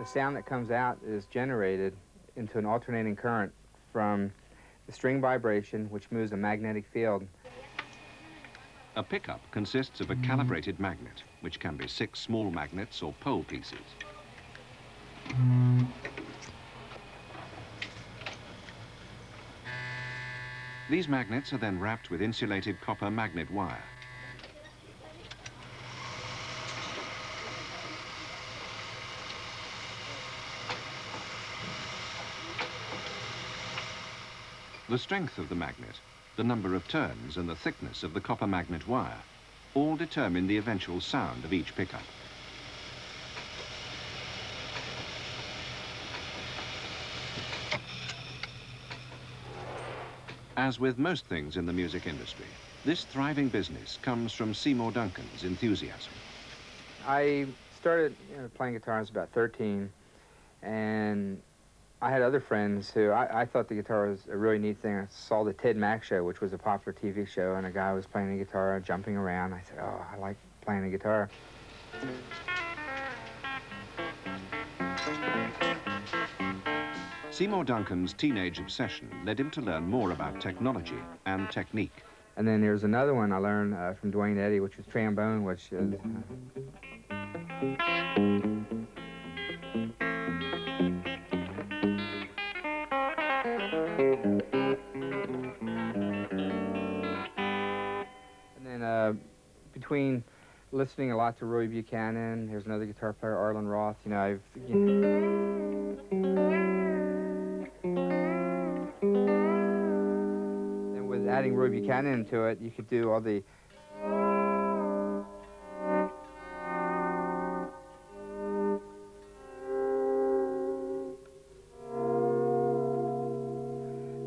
The sound that comes out is generated into an alternating current from the string vibration, which moves a magnetic field. A pickup consists of a calibrated magnet, which can be six small magnets or pole pieces. These magnets are then wrapped with insulated copper magnet wire. The strength of the magnet, the number of turns and the thickness of the copper magnet wire all determine the eventual sound of each pickup. As with most things in the music industry, this thriving business comes from Seymour Duncan's enthusiasm. I started you know, playing guitar when I was about 13, and I had other friends who I, I, thought the guitar was a really neat thing. I saw the Ted Mack show, which was a popular TV show, and a guy was playing the guitar, jumping around. I said, oh, I like playing the guitar. Seymour Duncan's teenage obsession led him to learn more about technology and technique. And then there's another one I learned uh, from Duane Eddy, which was trombone, which is... Uh, between listening a lot to Roy Buchanan, here's another guitar player, Arlen Roth, you know, I've... You know, and with adding Roy Buchanan to it, you could do all the...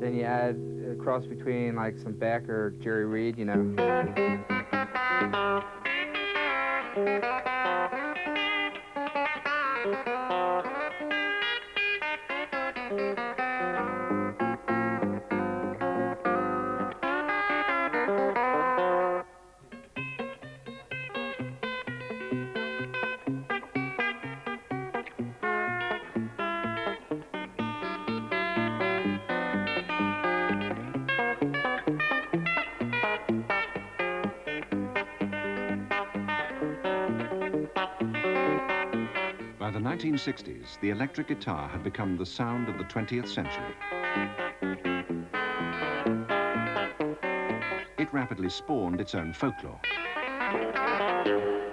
Then you add a cross between like some Beck or Jerry Reed, you know. Thank you. The 1960s, the electric guitar had become the sound of the 20th century. It rapidly spawned its own folklore.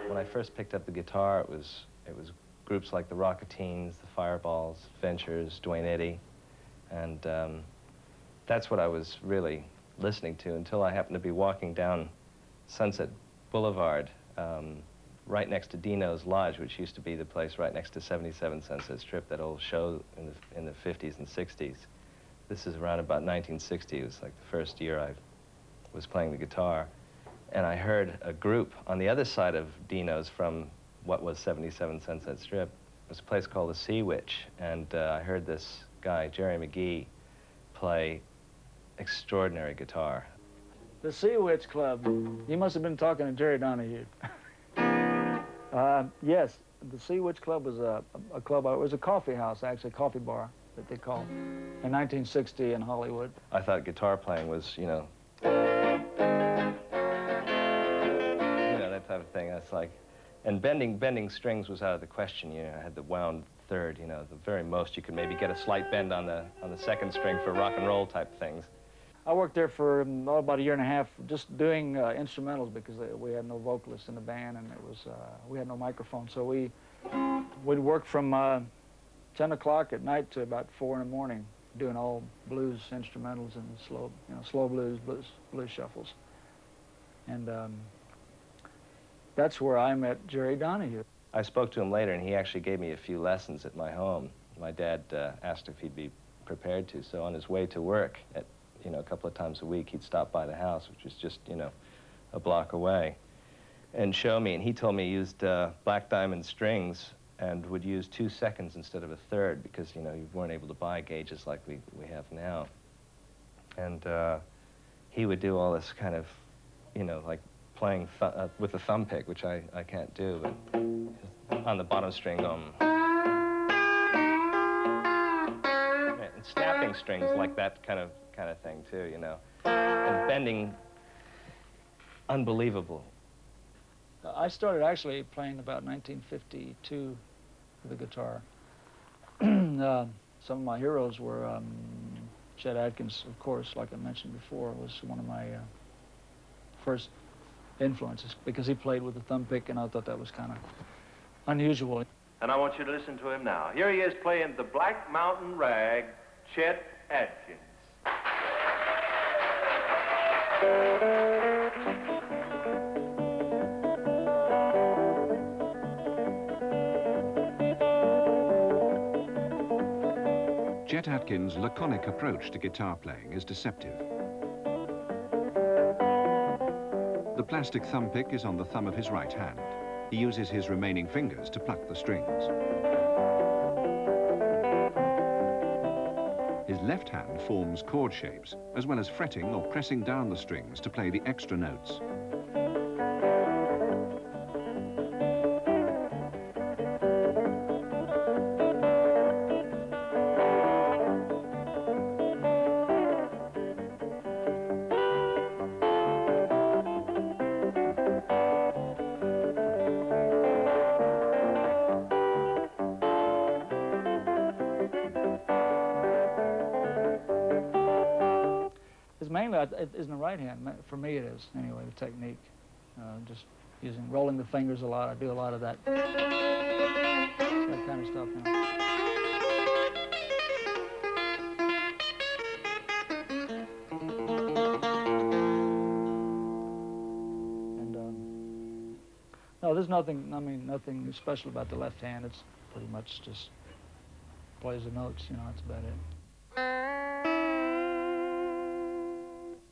When I first picked up the guitar, it was, it was groups like the Rocketeens, the Fireballs, Ventures, Duane Eddy, and um, that's what I was really listening to until I happened to be walking down Sunset Boulevard um, right next to Dino's Lodge, which used to be the place right next to 77 Sunset Strip, that old show in the, in the 50s and 60s. This is around about 1960. It was like the first year I was playing the guitar. And I heard a group on the other side of Dino's from what was 77 Sunset Strip. It was a place called the Sea Witch. And uh, I heard this guy, Gerry McGee, play extraordinary guitar. The Sea Witch Club. You must have been talking to Jerry Donahue. Uh, yes, the Sea Witch Club was a, a club, it was a coffee house, actually, a coffee bar that they called, in 1960 in Hollywood. I thought guitar playing was, you know, you know, that type of thing. That's like, and bending, bending strings was out of the question, you know, I had the wound third, you know, the very most you could maybe get a slight bend on the, on the second string for rock and roll type things. I worked there for um, about a year and a half just doing uh, instrumentals because we had no vocalists in the band and it was, uh, we had no microphone. So we would work from uh, 10 o'clock at night to about 4 in the morning doing all blues instrumentals and slow, you know, slow blues, blues, blues shuffles. And um, that's where I met Jerry Donahue. I spoke to him later and he actually gave me a few lessons at my home. My dad uh, asked if he'd be prepared to, so on his way to work at you know, a couple of times a week, he'd stop by the house, which was just, you know, a block away, and show me. And he told me he used uh, black diamond strings and would use two seconds instead of a third because, you know, you weren't able to buy gauges like we, we have now. And uh, he would do all this kind of, you know, like playing uh, with a thumb pick, which I, I can't do, but on the bottom string, um, and snapping strings like that kind of kind of thing too, you know, and bending unbelievable. I started actually playing about 1952 with the guitar. uh, some of my heroes were um, Chet Atkins, of course, like I mentioned before, was one of my uh, first influences because he played with the thumb pick, and I thought that was kind of unusual. And I want you to listen to him now. Here he is playing the Black Mountain Rag, Chet Atkins. Chet Atkins' laconic approach to guitar playing is deceptive. The plastic thumb pick is on the thumb of his right hand. He uses his remaining fingers to pluck the strings. Left hand forms chord shapes, as well as fretting or pressing down the strings to play the extra notes. Mainly uh, it is in the right hand. For me, it is anyway. The technique, uh, just using rolling the fingers a lot. I do a lot of that, that kind of stuff. You know. And um, no, there's nothing. I mean, nothing special about the left hand. It's pretty much just plays the notes. You know, that's about it.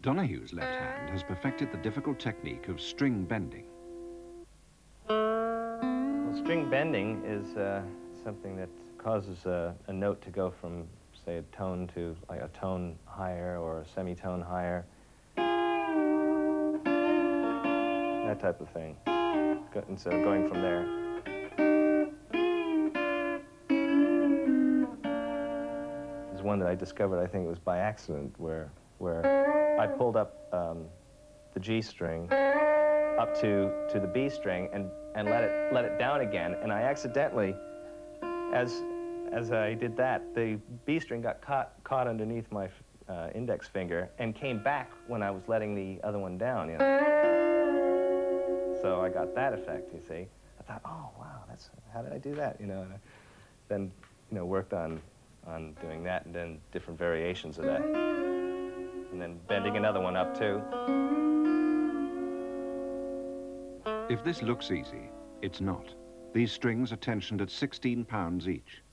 Donahue's left hand has perfected the difficult technique of string bending. Well, string bending is uh, something that causes a, a note to go from, say, a tone to like a tone higher or a semitone higher. That type of thing. And so going from there. There's one that I discovered, I think it was by accident, where, where I pulled up um, the G string up to, to the B string and, and let, it, let it down again. And I accidentally, as, as I did that, the B string got caught, caught underneath my uh, index finger and came back when I was letting the other one down, you know. So I got that effect, you see. I thought, oh, wow, that's, how did I do that, you know? And I then, you know, worked on, on doing that and then different variations of that. And then bending another one up, too. If this looks easy, it's not. These strings are tensioned at 16 pounds each.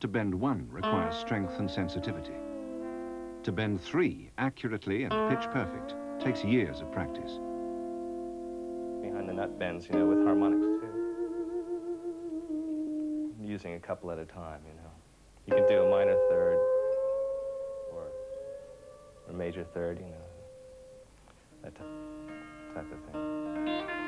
To bend one requires strength and sensitivity. To bend three accurately and pitch perfect takes years of practice. behind the nut bends, you know, with harmonics too. Using a couple at a time, you know. You can do a minor third a major third, you know, that type of thing.